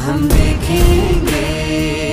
हम देखेंगे।